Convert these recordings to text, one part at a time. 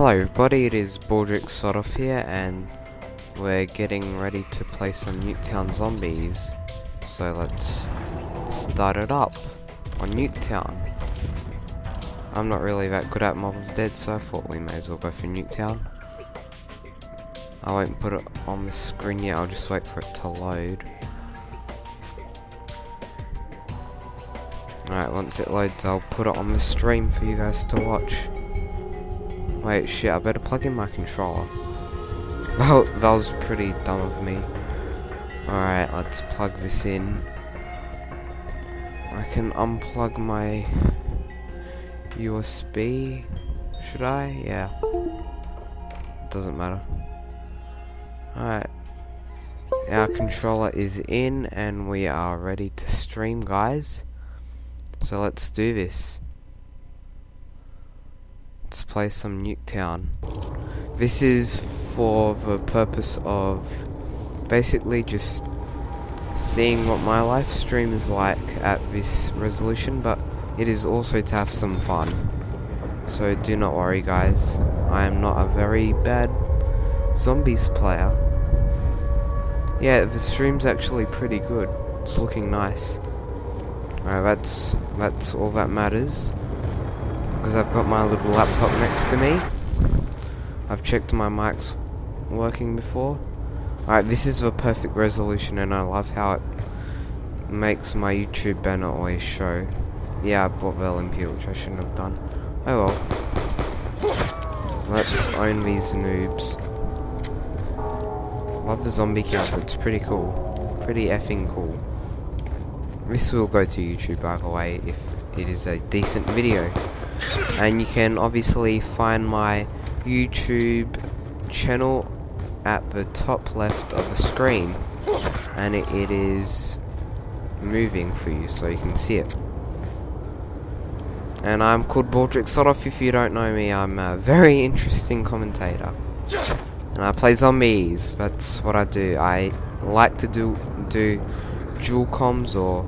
Hello everybody, it is Baldrick Sodoff here and we're getting ready to play some Nuketown Zombies. So let's start it up on Nuketown. I'm not really that good at Mob of Dead so I thought we may as well go for Nuketown. I won't put it on the screen yet, I'll just wait for it to load. Alright, once it loads I'll put it on the stream for you guys to watch. Wait, shit, I better plug in my controller. That, that was pretty dumb of me. Alright, let's plug this in. I can unplug my USB. Should I? Yeah. Doesn't matter. Alright. Our controller is in and we are ready to stream, guys. So let's do this. Let's play some Nuketown. This is for the purpose of basically just seeing what my live stream is like at this resolution, but it is also to have some fun. So do not worry guys, I am not a very bad zombies player. Yeah, the stream's actually pretty good. It's looking nice. Alright, that's that's all that matters because I've got my little laptop next to me. I've checked my mic's working before. Alright, this is the perfect resolution and I love how it makes my YouTube banner always show. Yeah, I bought the LMP, which I shouldn't have done. Oh well. Let's own these noobs. Love the zombie counter, it's pretty cool. Pretty effing cool. This will go to YouTube by the way if it is a decent video and you can obviously find my YouTube channel at the top left of the screen. And it, it is moving for you so you can see it. And I'm called Baldrick Sodoff if you don't know me I'm a very interesting commentator. And I play zombies. That's what I do. I like to do do dual comms or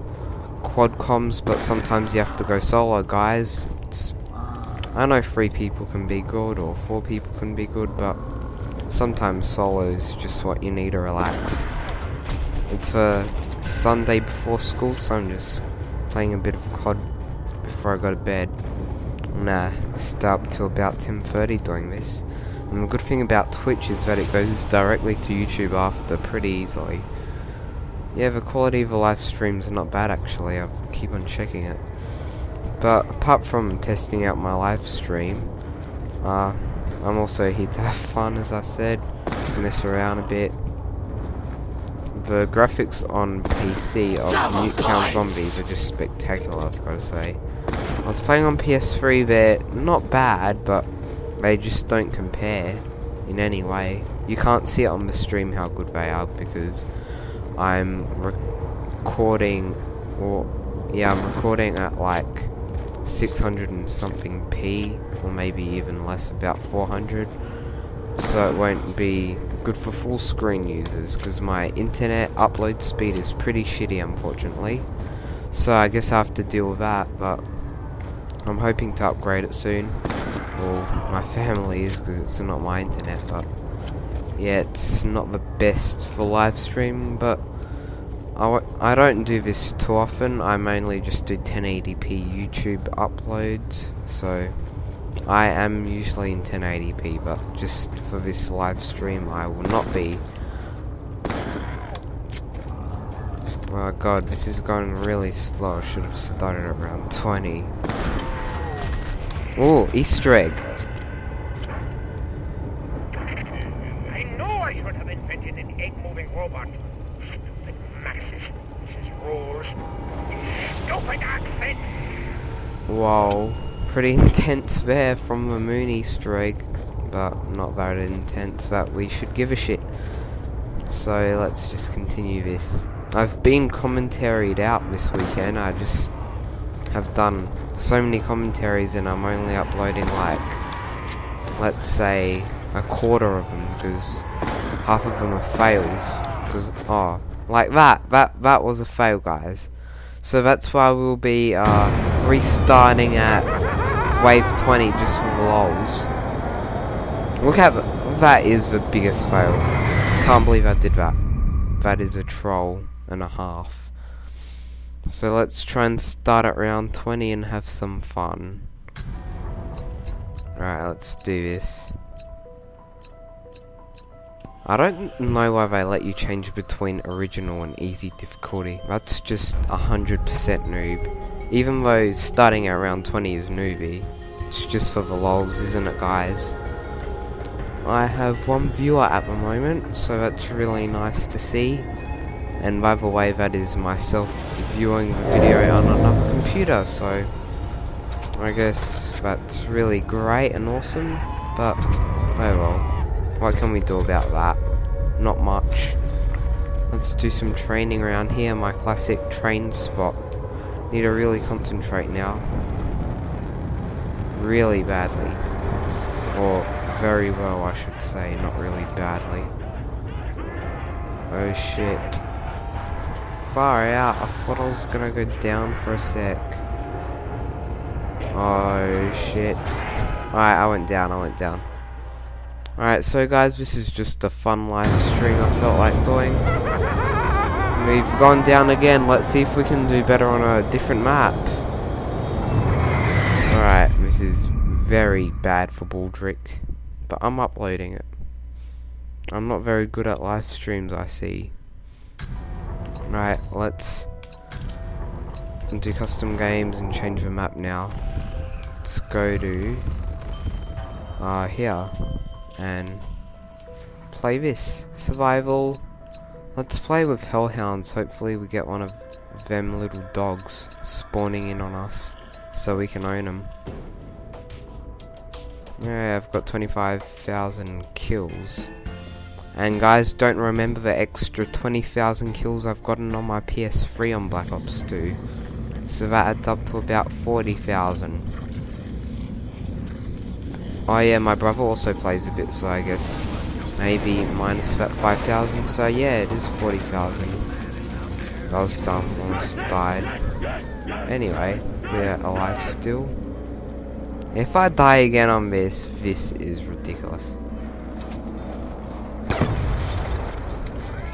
quad comms but sometimes you have to go solo. Guys I know three people can be good or four people can be good, but sometimes solo is just what you need to relax. It's a Sunday before school, so I'm just playing a bit of COD before I go to bed. Nah, stay up till about 10.30 doing this. And the good thing about Twitch is that it goes directly to YouTube after pretty easily. Yeah, the quality of the live streams are not bad actually, I keep on checking it. But apart from testing out my live stream, uh, I'm also here to have fun, as I said, mess around a bit. The graphics on PC of Nuketown Zombies are just spectacular, I've got to say. I was playing on PS3, they're not bad, but they just don't compare in any way. You can't see it on the stream how good they are because I'm recording, or yeah, I'm recording at like 600 and something p or maybe even less about 400 so it won't be good for full screen users because my internet upload speed is pretty shitty unfortunately. So I guess I have to deal with that but I'm hoping to upgrade it soon. Well my family is because it's not my internet but yeah it's not the best for live streaming but I don't do this too often, I mainly just do 1080p YouTube uploads, so I am usually in 1080p, but just for this live stream I will not be. Oh god, this is going really slow, I should have started around 20. Oh, Easter egg! Wow, pretty intense there from the moon Easter egg, but not that intense that we should give a shit. So let's just continue this. I've been commentaried out this weekend, I just have done so many commentaries and I'm only uploading like, let's say, a quarter of them because half of them are fails. Because, oh, like that. That that was a fail, guys. So that's why we'll be uh, restarting at wave 20 just for the lols. Look at that is the biggest fail. Can't believe I did that. That is a troll and a half. So let's try and start at round 20 and have some fun. Alright, let's do this. I don't know why they let you change between original and easy difficulty. That's just 100% noob. Even though starting at round 20 is newbie. It's just for the lols, isn't it guys? I have one viewer at the moment, so that's really nice to see. And by the way, that is myself viewing the video on another computer, so I guess that's really great and awesome, but oh well. What can we do about that? Not much. Let's do some training around here, my classic train spot. Need to really concentrate now. Really badly. Or very well, I should say, not really badly. Oh shit. Far out, I thought I was gonna go down for a sec. Oh shit. Alright, I went down, I went down. Alright, so guys, this is just a fun live stream I felt like doing. We've gone down again, let's see if we can do better on a different map. Alright, this is very bad for Baldrick but I'm uploading it. I'm not very good at live streams, I see. Right, let's do custom games and change the map now. Let's go to uh, here and play this. Survival. Let's play with Hellhounds. Hopefully we get one of them little dogs spawning in on us so we can own them. Yeah, I've got 25,000 kills. And guys, don't remember the extra 20,000 kills I've gotten on my PS3 on Black Ops 2. So that adds up to about 40,000. Oh yeah, my brother also plays a bit, so I guess maybe minus about 5,000. So yeah, it is 40,000. I was dumb, almost died. Anyway, we're alive still. If I die again on this, this is ridiculous.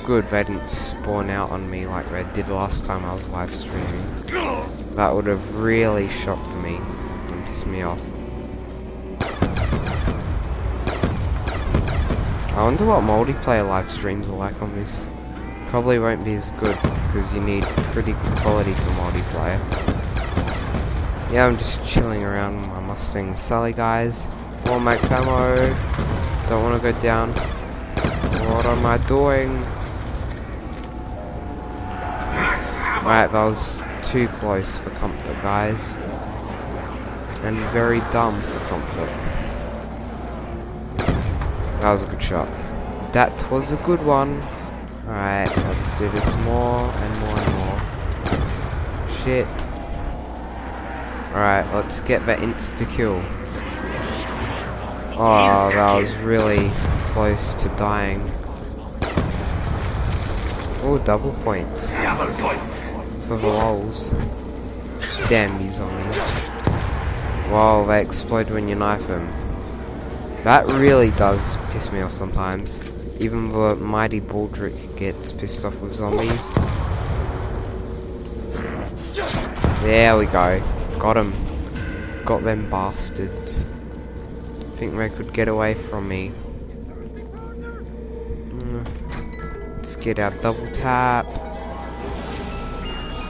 Good, they didn't spawn out on me like they did last time I was live streaming. That would have really shocked me and pissed me off. I wonder what multiplayer live streams are like on this. Probably won't be as good because you need pretty good quality for multiplayer. Yeah, I'm just chilling around my Mustang Sally, guys. Full max ammo. Don't want to go down. What am I doing? Right, that was too close for comfort, guys. And very dumb for comfort. That was a good shot. That was a good one. Alright, let's do this more and more and more. Shit. Alright, let's get that insta-kill. Oh, that was really close to dying. Oh, double points. Double points. For the walls. Damn you zombies. Wow, they explode when you knife them. That really does piss me off sometimes. Even the mighty Baldrick gets pissed off with zombies. There we go. Got him. Got them bastards. Think they could get away from me. Mm. Let's get our double tap.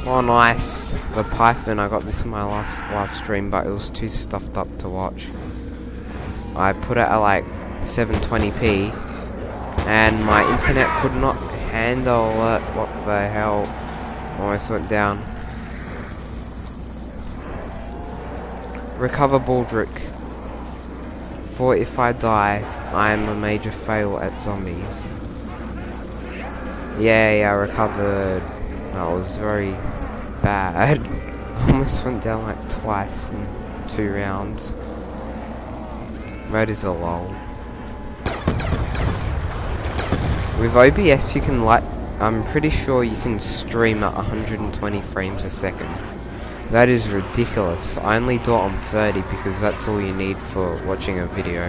Oh nice. The Python, I got this in my last live stream but it was too stuffed up to watch. I put it at like 720p and my internet could not handle it. What the hell? Almost went down. Recover Baldrick. For if I die, I am a major fail at zombies. Yay, I recovered. That was very bad. Almost went down like twice in two rounds. Red is a lol. With OBS you can like, I'm pretty sure you can stream at 120 frames a second. That is ridiculous. I only do it on 30 because that's all you need for watching a video.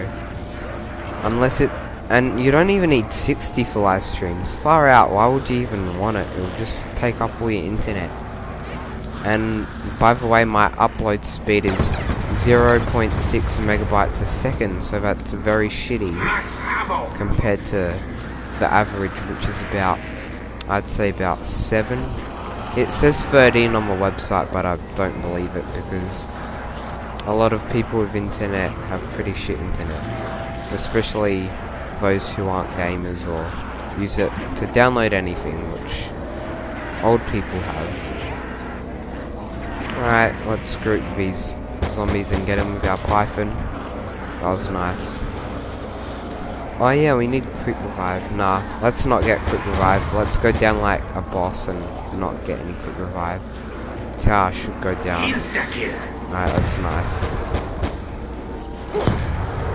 Unless it... And you don't even need 60 for live streams. Far out, why would you even want it? It'll just take up all your internet. And by the way, my upload speed is 0.6 megabytes a second, so that's very shitty compared to the average, which is about, I'd say about 7. It says 13 on the website, but I don't believe it because a lot of people with internet have pretty shit internet, especially those who aren't gamers or use it to download anything, which old people have. Alright, let's group these zombies and get them with our python. That was nice. Oh yeah, we need quick revive. Nah, let's not get quick revive. Let's go down like a boss and not get any quick revive. Tower should go down. Alright, that's nice.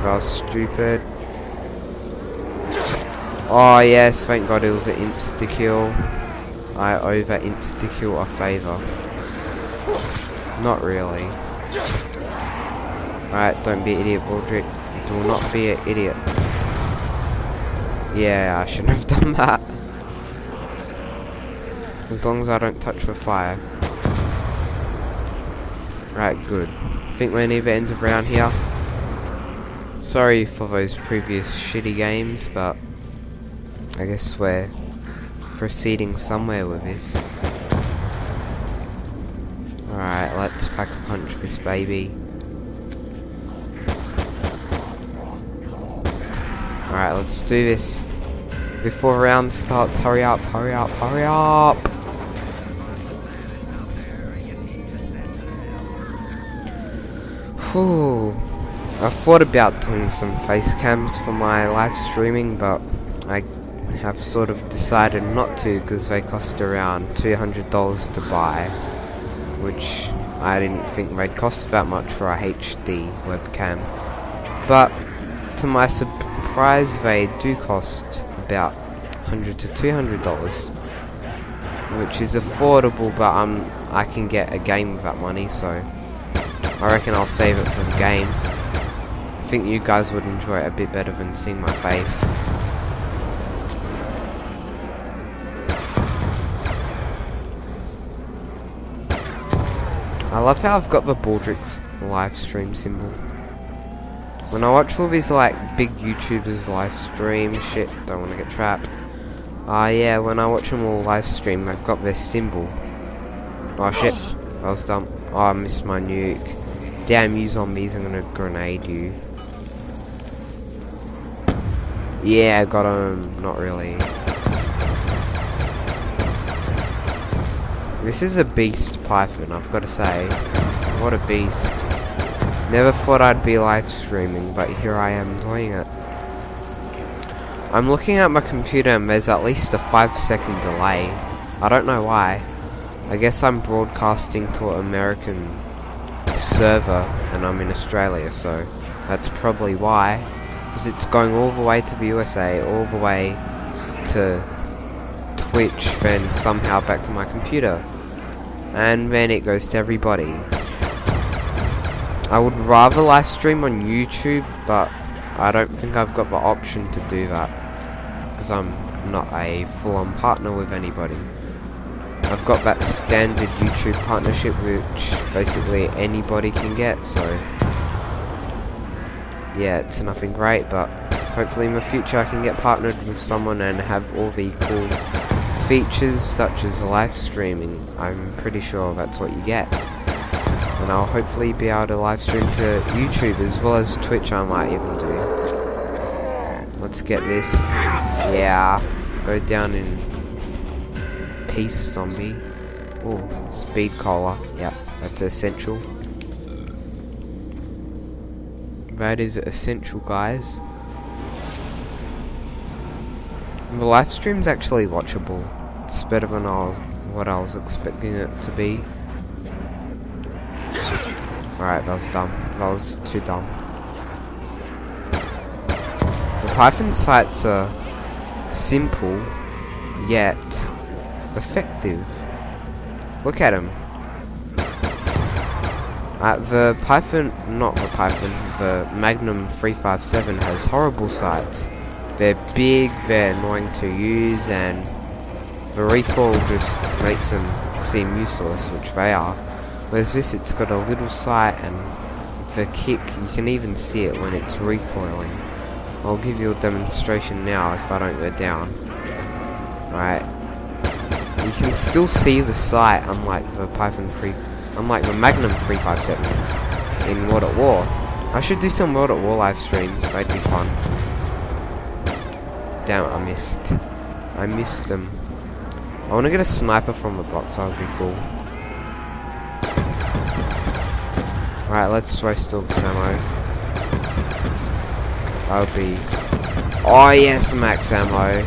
That was stupid. Oh yes, thank god it was an insta-kill. I over insta-kill a favor. Not really. Alright, don't be an idiot, Baldrick. Do not be an idiot. Yeah, I shouldn't have done that. As long as I don't touch the fire. Right, good. I think we're near the end of round here. Sorry for those previous shitty games, but I guess we're proceeding somewhere with this. Alright, let's pack a punch this baby. Alright, let's do this. Before round starts, hurry up, hurry up, hurry up! Whew. I thought about doing some face cams for my live streaming, but I have sort of decided not to because they cost around $200 to buy, which I didn't think they'd cost that much for a HD webcam. But to my surprise, they do cost about 100 to 200 dollars, which is affordable. But um, I can get a game with that money, so I reckon I'll save it for the game. I think you guys would enjoy it a bit better than seeing my face. I love how I've got the Baldrick's live stream symbol. When I watch all these like big YouTubers live stream shit, don't want to get trapped. Ah uh, yeah, when I watch them all live stream, I've got their symbol. Oh shit, I was dumb. Oh, I missed my nuke. Damn you zombies, I'm gonna grenade you. Yeah, I got him. Not really. This is a beast python, I've got to say. What a beast. Never thought I'd be live streaming, but here I am doing it. I'm looking at my computer and there's at least a 5 second delay. I don't know why. I guess I'm broadcasting to an American server and I'm in Australia, so that's probably why. Because it's going all the way to the USA, all the way to Twitch, then somehow back to my computer and then it goes to everybody. I would rather live stream on YouTube, but I don't think I've got the option to do that because I'm not a full-on partner with anybody. I've got that standard YouTube partnership which basically anybody can get, so yeah, it's nothing great, but hopefully in the future I can get partnered with someone and have all the cool features such as live streaming. I'm pretty sure that's what you get. And I'll hopefully be able to live stream to YouTube as well as Twitch I might even do. Let's get this. Yeah. Go down in peace, zombie. Oh, speed cola. Yep, that's essential. That is essential, guys. The live stream's actually watchable. It's better than I was, what I was expecting it to be. Alright, that was dumb. That was too dumb. The Python sights are simple, yet effective. Look at him. Uh, the Python, not the Python, the Magnum 357 has horrible sights. They're big, they're annoying to use, and the recoil just makes them seem useless, which they are. Whereas this, it's got a little sight, and the kick, you can even see it when it's recoiling. I'll give you a demonstration now if I don't go down. Right. You can still see the sight, unlike the Python 3 unlike the Magnum 357 in World at War. I should do some World at War live streams, that'd be fun. Damn I missed. I missed them. I want to get a sniper from the box, that would be cool. Alright, let's waste all this ammo. That would be... Oh yes, max ammo.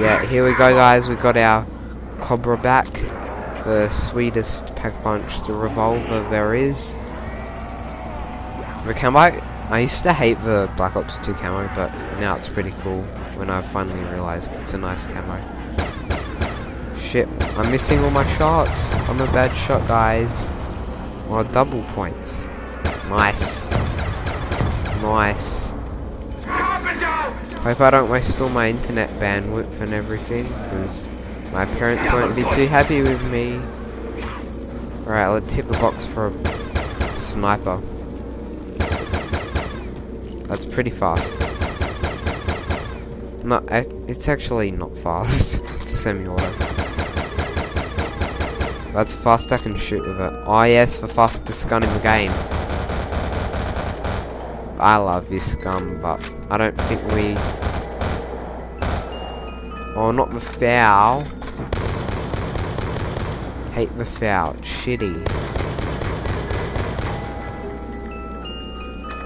Yeah, here we go guys, we got our Cobra back the sweetest pack punch, the revolver there is. The camo, I used to hate the Black Ops 2 camo, but now it's pretty cool when I finally realized it's a nice camo. Shit, I'm missing all my shots. I'm a bad shot, guys. Well, double points. Nice. Nice. Hope I don't waste all my internet bandwidth and everything, because my parents won't be too happy with me. Alright, let's hit the box for a sniper. That's pretty fast. No, it's actually not fast. it's semi-auto. That's fast I can shoot with it. Oh yes, the fastest gun in the game. I love this gun, but I don't think we... Oh, not the foul. Hate the foul. Shitty.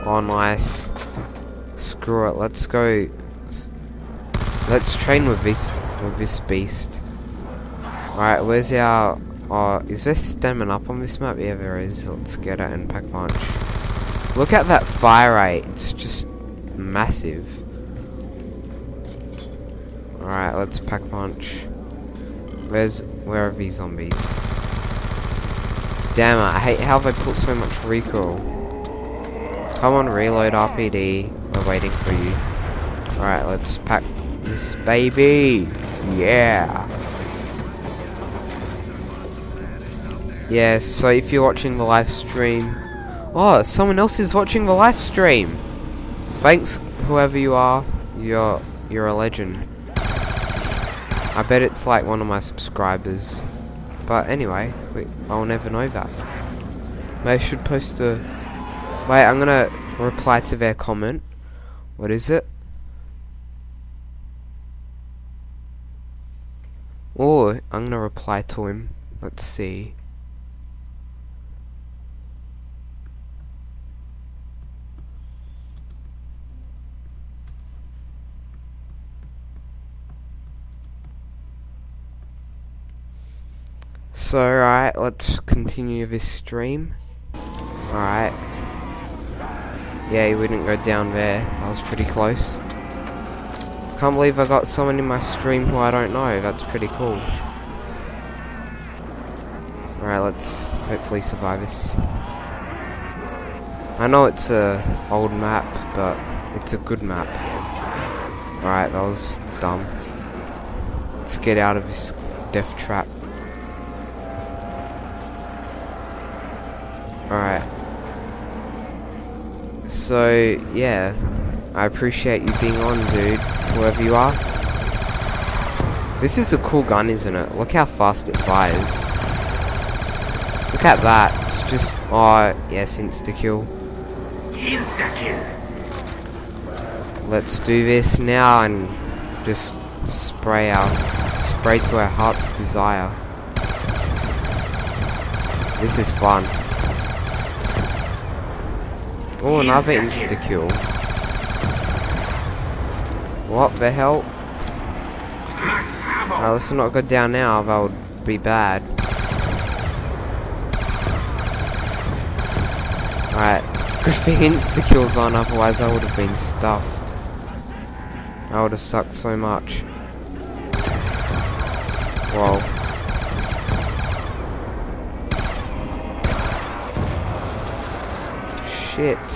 Oh, nice. Screw it. Let's go. Let's train with this with this beast. Alright, where's our... Oh, is there stamina up on this map? Yeah, there is. Let's get it and pack punch. Look at that fire rate. It's just massive. Alright, let's pack punch. Where's where are these zombies? Damn it, I hate how they put so much recoil. Come on, reload RPD. We're waiting for you. Alright, let's pack this baby. Yeah. Yeah, so if you're watching the live stream... Oh, someone else is watching the live stream. Thanks, whoever you are. You're, you're a legend. I bet it's like one of my subscribers. But anyway, wait, I'll never know that. Maybe I should post a... Wait, I'm gonna reply to their comment. What is it? Oh, I'm gonna reply to him. Let's see. So, alright, let's continue this stream. Alright. Yeah, we didn't go down there. That was pretty close. Can't believe I got someone in my stream who I don't know. That's pretty cool. Alright, let's hopefully survive this. I know it's a old map, but it's a good map. Alright, that was dumb. Let's get out of this death trap. Alright. So, yeah. I appreciate you being on, dude. Whoever you are. This is a cool gun, isn't it? Look how fast it fires. Look at that. It's just... Oh, yes, insta-kill. Insta-kill. Let's do this now and just spray our... Spray to our heart's desire. This is fun. Oh, another insta-kill. What the hell? Right, let's not go down now, that would be bad. Alright, good thing insta-kill's on, otherwise I would have been stuffed. I would have sucked so much. Whoa. shit.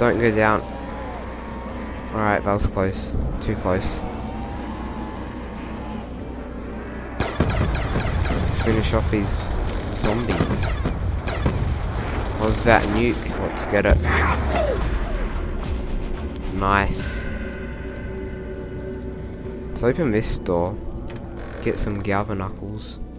Don't go down. Alright, that was close. Too close. Let's finish off these zombies. Was that nuke? Let's get it. Nice. Let's open this door. Get some galvaknuckles. Alright.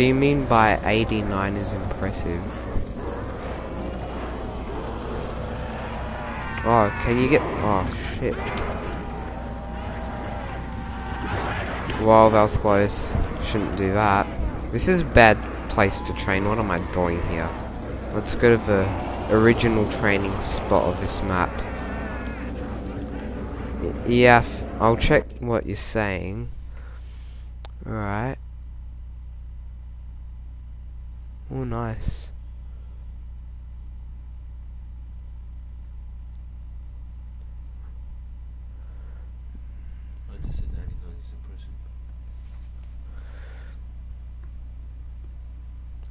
Do you mean by 89 is impressive? Oh, can you get... Oh, shit. Wow, that was close. Shouldn't do that. This is a bad place to train. What am I doing here? Let's go to the original training spot of this map. Yeah, I'll check what you're saying. Alright. Oh, nice. I just said 99 is impressive.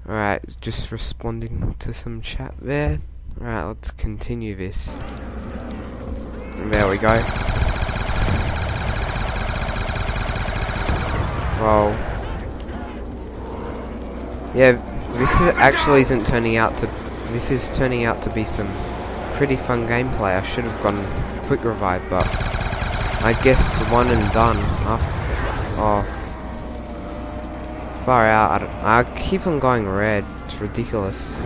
Alright, just responding to some chat there. Alright, let's continue this. There we go. Well, yeah, this is actually isn't turning out to. This is turning out to be some pretty fun gameplay. I should have gone quick revive, but I guess one and done. After, oh, far out. I, I keep on going red. It's ridiculous.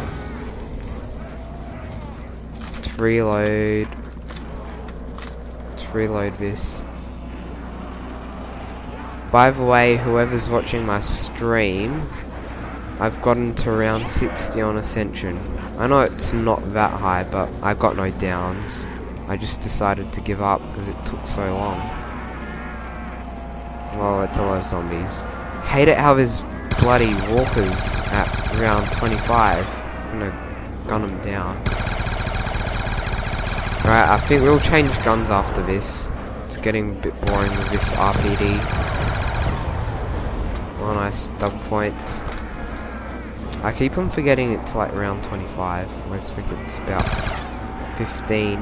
Let's reload. Let's reload this. By the way, whoever's watching my stream, I've gotten to round 60 on Ascension. I know it's not that high, but I've got no downs. I just decided to give up because it took so long. Well, it's a lot of zombies. Hate it how there's bloody walkers at round 25. I'm gonna gun them down. Right, I think we'll change guns after this. It's getting a bit boring with this RPD. Oh, nice double points. I keep on forgetting it's like round 25. I always think it's about 15.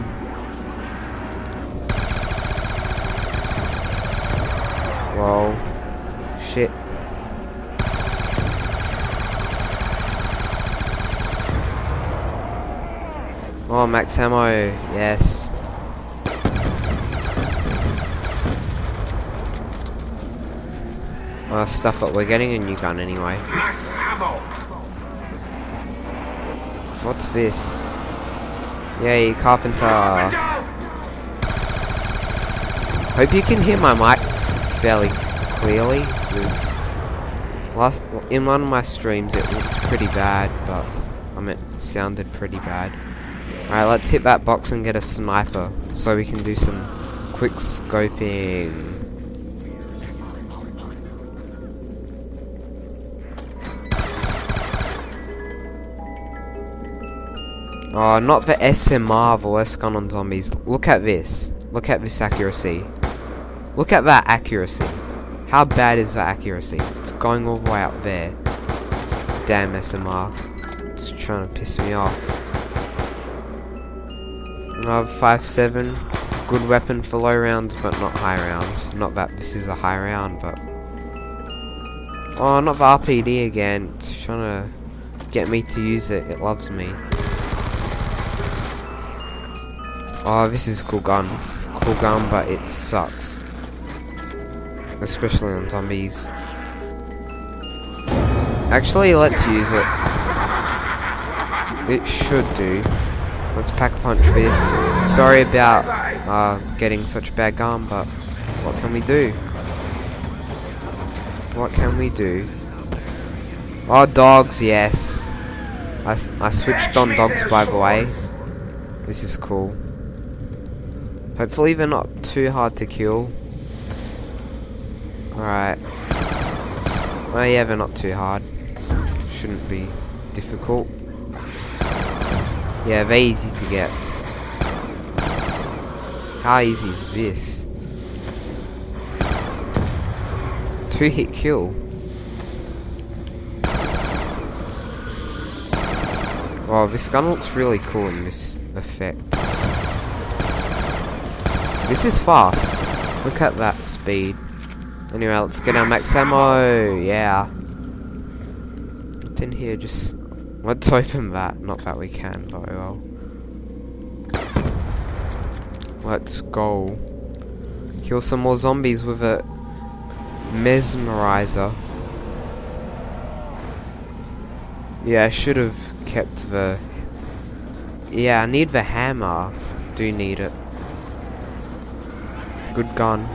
Whoa. Shit. Oh, max ammo. Yes. Well, stuff that we're getting a new gun anyway. What's this? Yay, carpenter. Hope you can hear my mic fairly clearly. Because last in one of my streams it looks pretty bad, but I mean it sounded pretty bad. Alright, let's hit that box and get a sniper so we can do some quick scoping. Oh, not the SMR, the worst gun on zombies. Look at this. Look at this accuracy. Look at that accuracy. How bad is that accuracy? It's going all the way up there. Damn SMR. It's trying to piss me off. Another 5.7. Good weapon for low rounds, but not high rounds. Not that this is a high round, but... Oh, not the RPD again. It's trying to get me to use it. It loves me. Oh, this is a cool gun. Cool gun, but it sucks. Especially on zombies. Actually, let's use it. It should do. Let's pack punch this. Sorry about uh, getting such a bad gun, but what can we do? What can we do? Oh, dogs, yes. I, I switched on dogs, by the way. This is cool. Hopefully they're not too hard to kill. Alright. Oh yeah, they're not too hard. shouldn't be difficult. Yeah, they're easy to get. How easy is this? Two hit kill. Wow, this gun looks really cool in this effect. This is fast. Look at that speed. Anyway, let's get our max ammo. Yeah. What's in here? Just let's open that. Not that we can very well. Let's go. Kill some more zombies with a mesmerizer. Yeah, I should have kept the. Yeah, I need the hammer. Do need it. Good gun.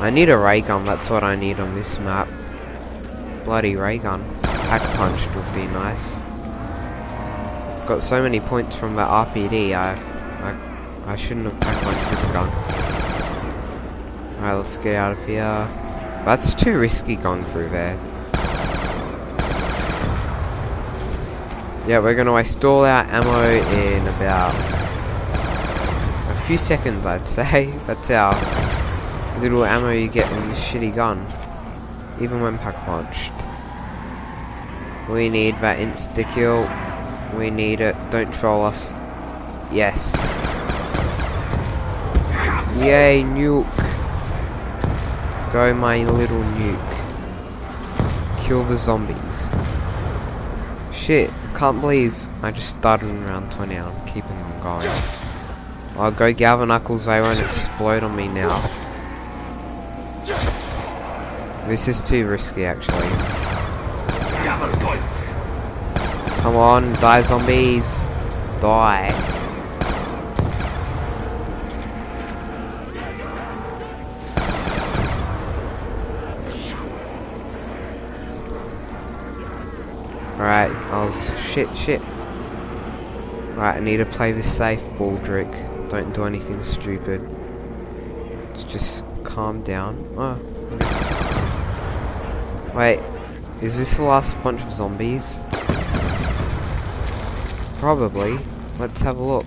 I need a ray gun, that's what I need on this map. Bloody ray gun. Pack punched would be nice. Got so many points from the RPD, I I, I shouldn't have pack punched this gun. Alright, let's get out of here. That's too risky going through there. Yeah, we're gonna waste all our ammo in about few seconds, I'd say. Uh, That's our little ammo you get in this shitty gun. Even when pack punched. We need that insta kill. We need it. Don't troll us. Yes. Yay, nuke. Go my little nuke. Kill the zombies. Shit, can't believe I just started in round 20 I'm keeping them going. I'll go Galvaknuckles, they won't explode on me now. This is too risky actually. Come on, die zombies. Die. Alright, oh shit, shit. Right, I need to play this safe, Baldrick. Don't do anything stupid. Let's just calm down. Oh, Wait, is this the last bunch of zombies? Probably. Let's have a look.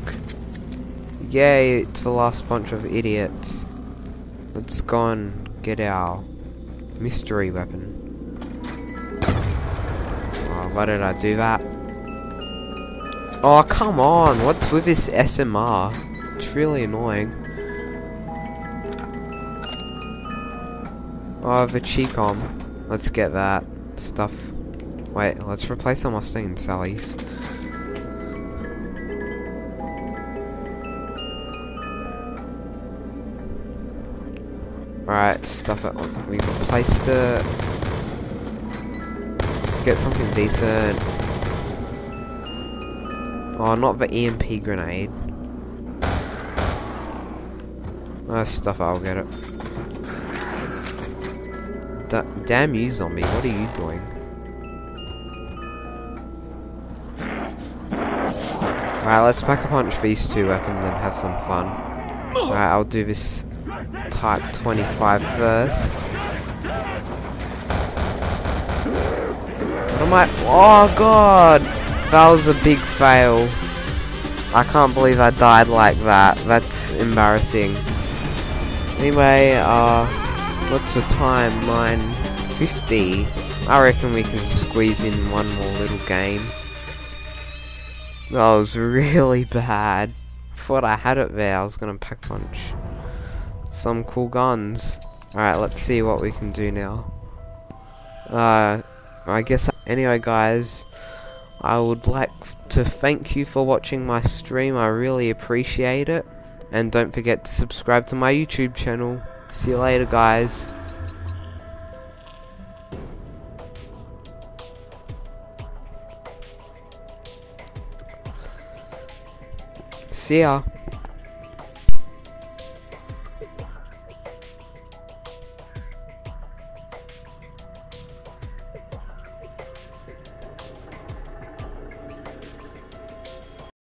Yay, it's the last bunch of idiots. Let's go and get our mystery weapon. Oh, why did I do that? Oh, come on! What's with this SMR? Really annoying. Oh, the Chicom. Let's get that stuff. Wait, let's replace our Mustang and Sally's. Alright, stuff it. We replaced it. Let's get something decent. Oh, not the EMP grenade. Oh, stuff I'll get it. D damn you, zombie. What are you doing? Alright, let's pack a punch these two weapons and have some fun. Alright, I'll do this Type 25 first. What am I? Oh god! That was a big fail. I can't believe I died like that. That's embarrassing. Anyway, uh, what's the time? 9.50. I reckon we can squeeze in one more little game. That was really bad. I thought I had it there. I was gonna pack punch some cool guns. Alright, let's see what we can do now. Uh, I guess, anyway guys, I would like to thank you for watching my stream, I really appreciate it. And don't forget to subscribe to my YouTube channel. See you later guys. See ya.